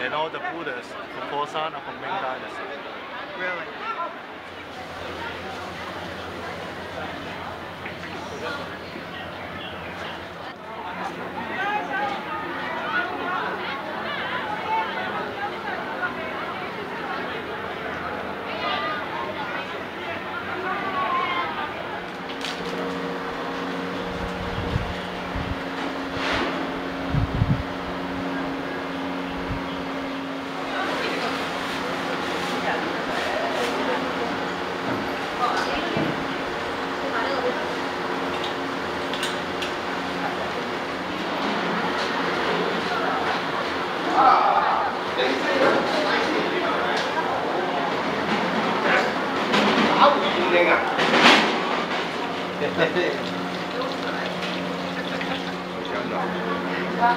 and all the Buddhas from Khoisan are from Ming Dynasty. Really? lên à Vâng.